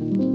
Bye.